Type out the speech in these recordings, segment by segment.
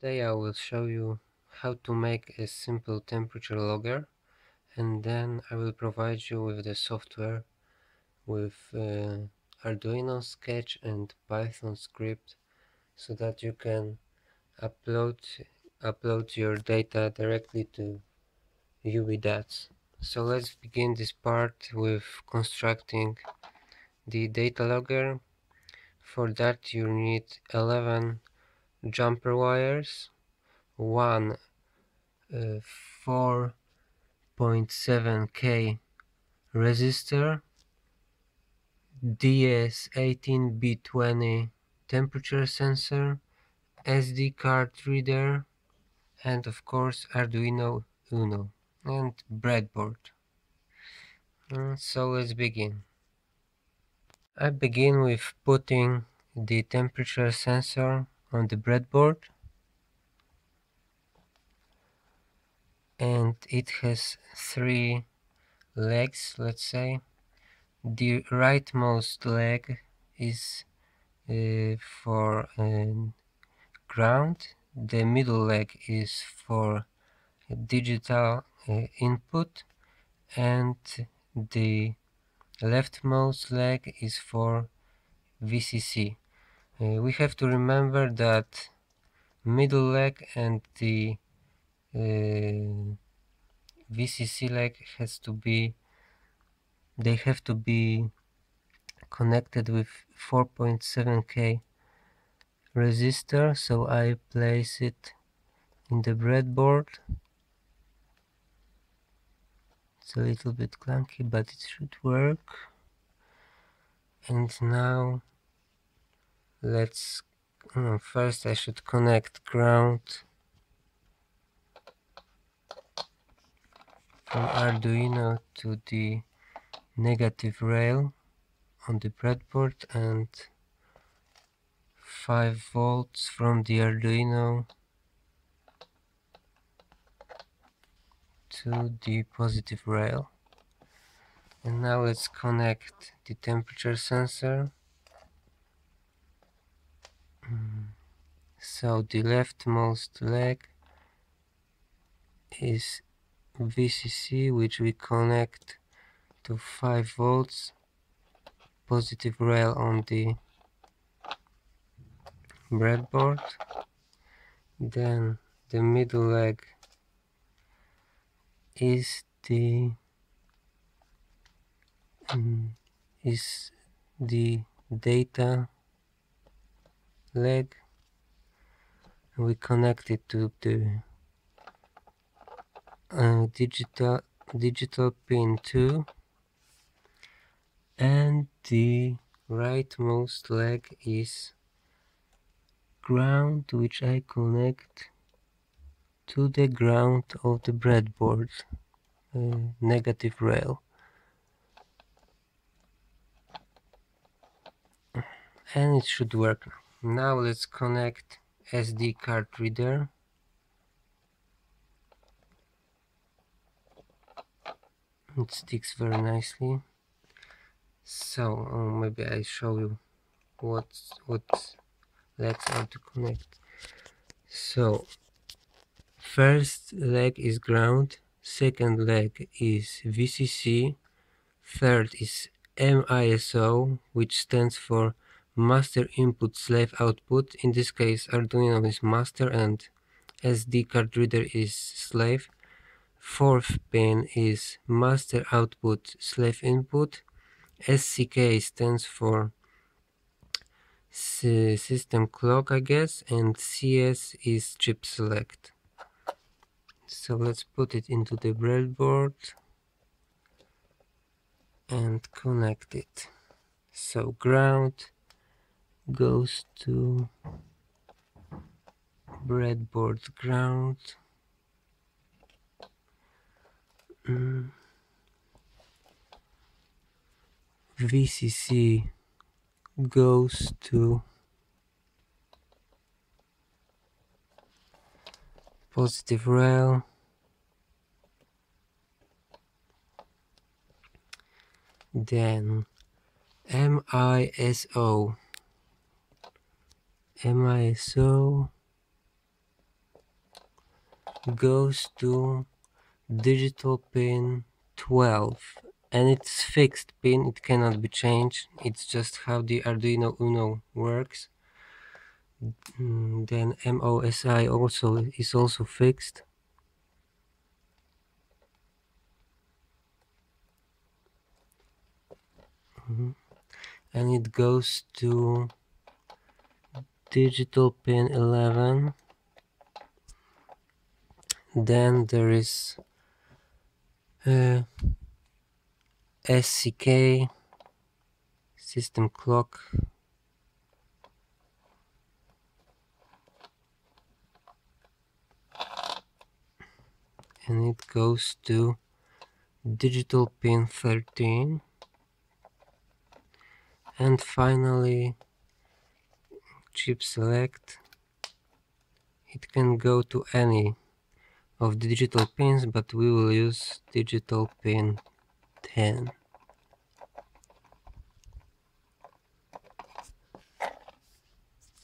Today I will show you how to make a simple temperature logger and then I will provide you with the software with uh, Arduino Sketch and Python script so that you can upload upload your data directly to Ubidots. So let's begin this part with constructing the data logger. For that you need 11 jumper wires, one uh, 4.7k resistor, DS18B20 temperature sensor, SD card reader, and of course Arduino Uno and breadboard. Uh, so let's begin. I begin with putting the temperature sensor on the breadboard. And it has three legs let's say. The rightmost leg is uh, for ground. The middle leg is for digital uh, input. And the leftmost leg is for VCC uh, we have to remember that middle leg and the uh, VCC leg has to be they have to be connected with 4.7k resistor. So I place it in the breadboard. It's a little bit clunky but it should work. And now let's uh, first I should connect ground. From Arduino to the negative rail on the breadboard and 5 volts from the Arduino to the positive rail. And now let's connect the temperature sensor so the leftmost leg is VCC which we connect to 5 volts positive rail on the breadboard. Then the middle leg is the um, is the data leg we connect it to the uh, digital digital pin 2 and the rightmost leg is ground which I connect to the ground of the breadboard uh, negative rail. And it should work. Now let's connect SD card reader. It sticks very nicely. So uh, maybe I show you what what legs are to connect. So first leg is ground second leg is VCC third is MISO which stands for master input slave output. In this case Arduino is master and SD card reader is slave. Fourth pin is master output slave input. SCK stands for system clock I guess and CS is chip select. So let's put it into the breadboard and connect it. So ground goes to breadboard ground mm. VCC goes to positive rail then MISO MISO goes to digital pin 12 and it's fixed pin it cannot be changed. It's just how the Arduino Uno works. Then MOSI also is also fixed. Mm -hmm. and it goes to digital pin 11 then there is uh, SCK system clock. And it goes to digital pin 13 and finally chip select it can go to any of the digital pins but we will use digital pin 10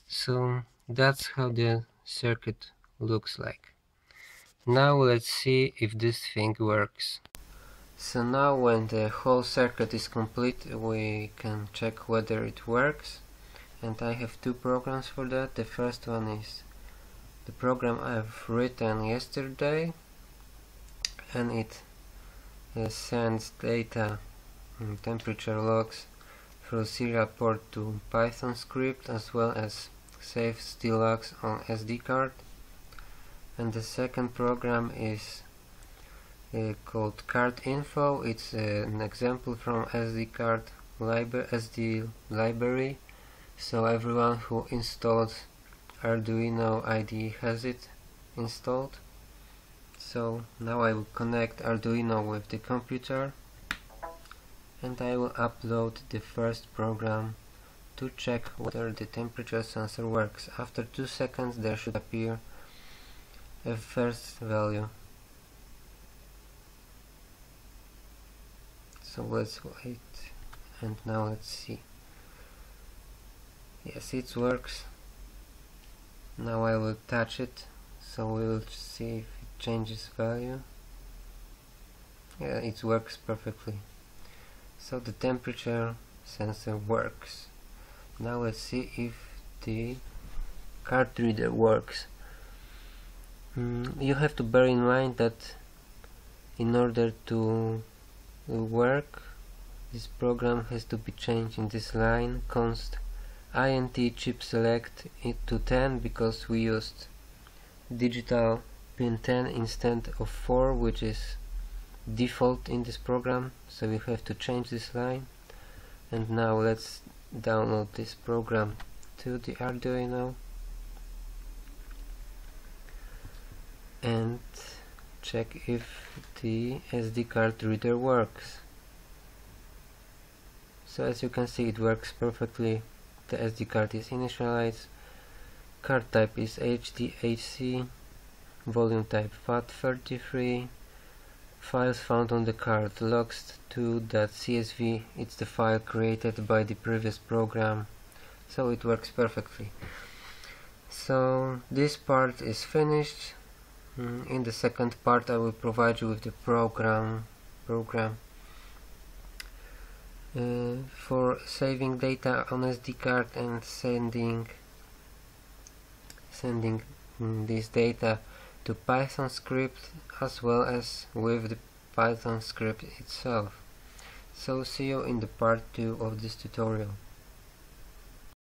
so that's how the circuit looks like. Now let's see if this thing works. So now when the whole circuit is complete we can check whether it works and I have two programs for that. The first one is the program I've written yesterday and it uh, sends data temperature logs through serial port to Python script as well as saves the logs on SD card. And the second program is uh, called card info. It's uh, an example from SD card library SD library so everyone who installed Arduino IDE has it installed so now I will connect Arduino with the computer and I will upload the first program to check whether the temperature sensor works. After 2 seconds there should appear a first value. So let's wait and now let's see. Yes it works. Now I will touch it so we will see if it changes value. Yeah it works perfectly. So the temperature sensor works. Now let's see if the card reader works. Mm, you have to bear in mind that in order to work this program has to be changed in this line const int chip select it to 10 because we used digital pin 10 instead of 4 which is default in this program. So we have to change this line. And now let's download this program to the Arduino. And check if the SD card reader works. So as you can see it works perfectly the SD card is initialized. Card type is HDHC volume type FAT33 files found on the card logs2.csv it's the file created by the previous program so it works perfectly. So this part is finished. Mm, in the second part I will provide you with the program program uh, for saving data on SD card and sending sending mm, this data to Python script as well as with the Python script itself. So see you in the part 2 of this tutorial.